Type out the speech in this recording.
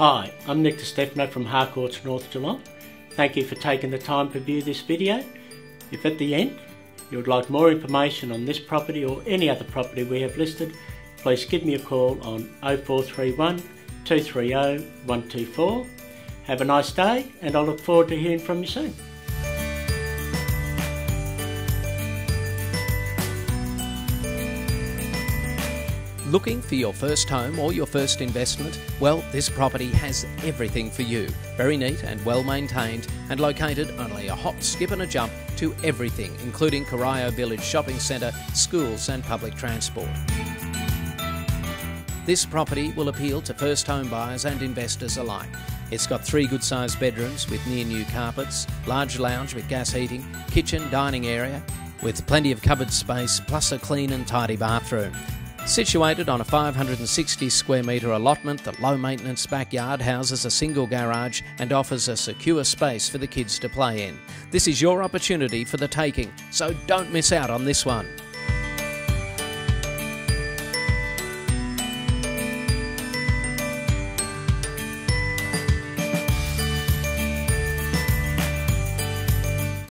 Hi, I'm Nick Stefano from Harcourts North Geelong. Thank you for taking the time to view this video. If at the end you would like more information on this property or any other property we have listed, please give me a call on 0431 230 124. Have a nice day and I look forward to hearing from you soon. Looking for your first home or your first investment? Well, this property has everything for you. Very neat and well maintained, and located only a hop, skip, and a jump to everything, including Corio Village Shopping Centre, schools, and public transport. This property will appeal to first home buyers and investors alike. It's got three good sized bedrooms with near new carpets, large lounge with gas heating, kitchen, dining area, with plenty of cupboard space, plus a clean and tidy bathroom. Situated on a 560 square metre allotment, the low maintenance backyard houses a single garage and offers a secure space for the kids to play in. This is your opportunity for the taking, so don't miss out on this one.